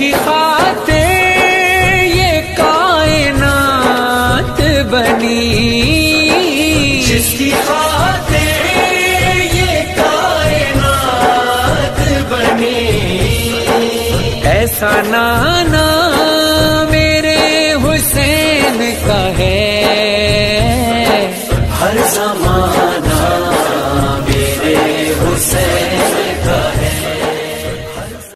की खातिर ये कायनात बनी। जिसकी खातिर ये कायनात बनी। ऐसा नाना मेरे हुसैन का है। हर जमाना मेरे हुसैन